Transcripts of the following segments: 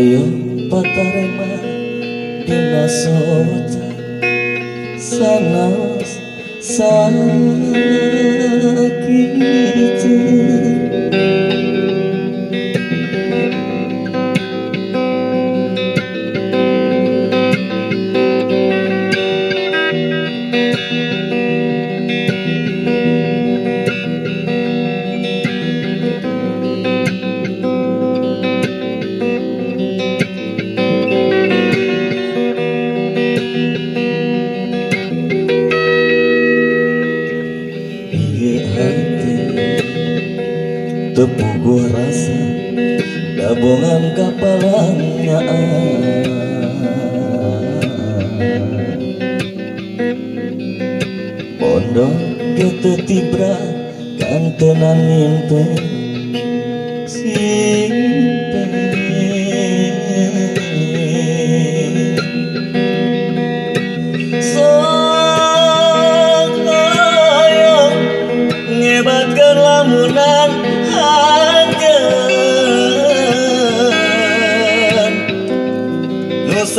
Ayong patarima Dinasorta Sa laos Sa laos tepuguh rasa gabungan kapalnya pondok kita tibra kantenan mimpi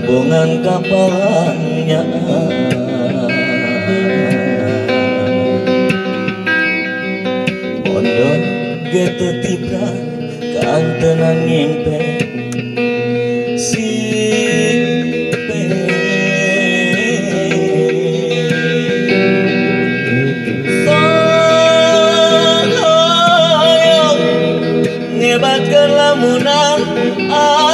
Gabungan kapalnya Bondo gitu tibra Kantenan ngimpe Simpe Sayang ngebatkan lamunan. anjen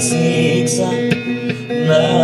six, nine.